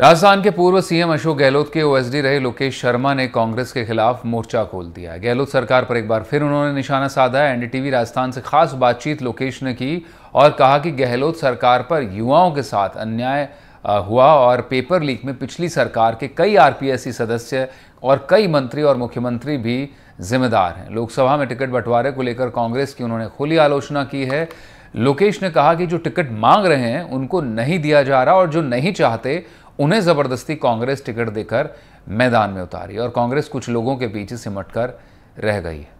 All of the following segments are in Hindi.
राजस्थान के पूर्व सीएम अशोक गहलोत के ओएसडी रहे लोकेश शर्मा ने कांग्रेस के खिलाफ मोर्चा खोल दिया। है गहलोत सरकार पर एक बार फिर उन्होंने निशाना साधा। है एनडीटीवी राजस्थान से खास बातचीत लोकेश ने की और कहा कि गहलोत सरकार पर युवाओं के साथ अन्याय हुआ और पेपर लीक में पिछली सरकार के कई आरपीएससी सदस्य और कई मंत्री और मुख्यमंत्री भी जिम्मेदार हैं। लोकसभा में टिकट बंटवारे को लेकर कांग्रेस की उन्होंने खुली आलोचना की है। लोकेश ने कहा कि जो टिकट मांग रहे हैं, उनको नहीं दिया जा रहा और जो नहीं चाहते उन्हें ज़बरदस्ती कांग्रेस टिकट देकर मैदान में उतारी और कांग्रेस कुछ लोगों के पीछे सिमट कर रह गई। है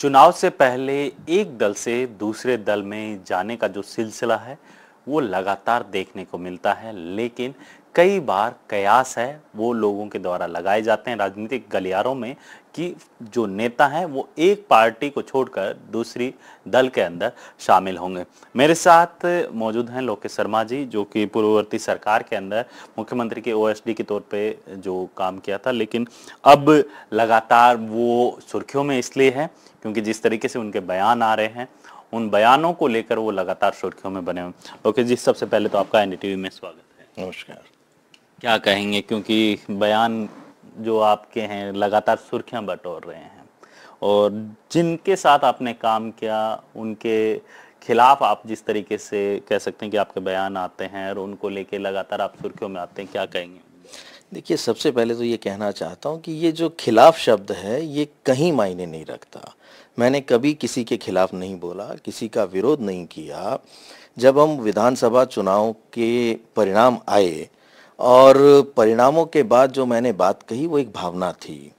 चुनाव से पहले एक दल से दूसरे दल में जाने का जो सिलसिला है, वो लगातार देखने को मिलता है, लेकिन कई बार कयास है, वो लोगों के द्वारा लगाए जाते हैं राजनीतिक गलियारों में कि जो नेता हैं, वो एक पार्टी को छोड़कर दूसरी दल के अंदर शामिल होंगे। मेरे साथ मौजूद हैं लोकेश शर्मा जी, जो कि पूर्ववर्ती सरकार के अंदर मुख्यमंत्री के ओएसडी के तौर पे जो काम किया था, लेकिन अब लगातार वो सुर्खियों में इसलिए है क्योंकि जिस तरीके से उनके बयान आ रहे हैं, उन बयानों को लेकर वो लगातार सुर्खियों में बने हुए लोकेश जी, सबसे पहले तो आपका एनडीटीवी में स्वागत है। नमस्कार। क्या कहेंगे? क्योंकि बयान जो आपके हैं, लगातार सुर्खियाँ बटोर रहे हैं। और जिनके साथ आपने काम किया, उनके खिलाफ आप जिस तरीके से कह सकते हैं कि आपके बयान आते हैं और उनको लेके लगातार आप सुर्खियों में आते हैं, क्या कहेंगे? देखिए, सबसे पहले तो ये कहना चाहता हूँ कि ये जो खिलाफ शब्द है, ये कहीं मायने नहीं रखता। मैंने कभी किसी के खिलाफ नहीं बोला, किसी का विरोध नहीं किया। जब हम विधानसभा चुनाव के परिणाम आए और परिणामों के बाद जो मैंने बात कही वो एक भावना थी।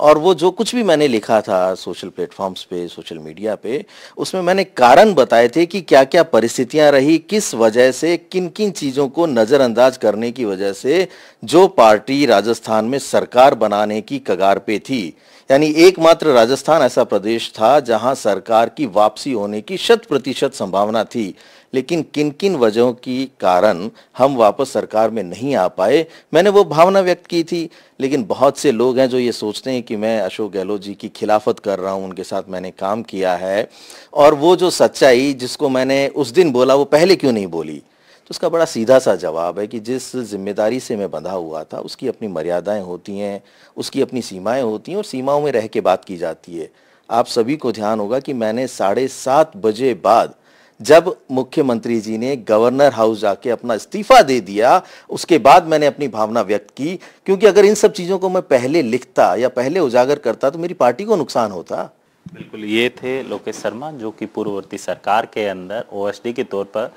और वो जो कुछ भी मैंने लिखा था सोशल प्लेटफॉर्म्स पे सोशल मीडिया पे, उसमें मैंने कारण बताए थे कि क्या क्या परिस्थितियाँ रही, किस वजह से किन किन चीज़ों को नज़रअंदाज करने की वजह से जो पार्टी राजस्थान में सरकार बनाने की कगार पे थी। यानी एकमात्र राजस्थान ऐसा प्रदेश था जहाँ सरकार की वापसी होने की शत प्रतिशत संभावना थी। लेकिन किन किन वजहों की कारण हम वापस सरकार में नहीं आ पाए, मैंने वो भावना व्यक्त की थी। लेकिन बहुत से लोग हैं जो ये सोचते हैं कि मैं अशोक गहलोत जी की खिलाफत कर रहा हूँ, उनके साथ मैंने काम किया है, और वो जो सच्चाई जिसको मैंने उस दिन बोला, वो पहले क्यों नहीं बोली? तो उसका बड़ा सीधा सा जवाब है कि जिस ज़िम्मेदारी से मैं बंधा हुआ था, उसकी अपनी मर्यादाएँ होती हैं, उसकी अपनी सीमाएँ होती हैं, और सीमाओं में रह के बात की जाती है। आप सभी को ध्यान होगा कि मैंने साढ़े सात बजे बाद जब मुख्यमंत्री जी ने गवर्नर हाउस जाके अपना इस्तीफा दे दिया, उसके बाद मैंने अपनी भावना व्यक्त की, क्योंकि अगर इन सब चीज़ों को मैं पहले लिखता या पहले उजागर करता तो मेरी पार्टी को नुकसान होता। बिल्कुल, ये थे लोकेश शर्मा, जो कि पूर्ववर्ती सरकार के अंदर ओएसडी के तौर पर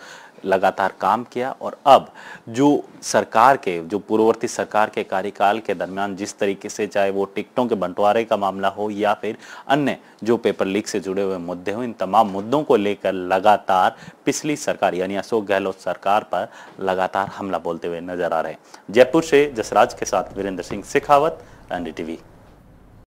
लगातार काम किया और अब जो सरकार के, जो पूर्ववर्ती सरकार के कार्यकाल के दरमियान जिस तरीके से चाहे वो टिकटों के बंटवारे का मामला हो या फिर अन्य जो पेपर लीक से जुड़े हुए मुद्दे हो, इन तमाम मुद्दों को लेकर लगातार पिछली सरकार, यानी अशोक गहलोत सरकार पर लगातार हमला बोलते हुए नज़र आ रहे हैं। जयपुर से जसराज के साथ वीरेंद्र सिंह शेखावत एनडीटीवी।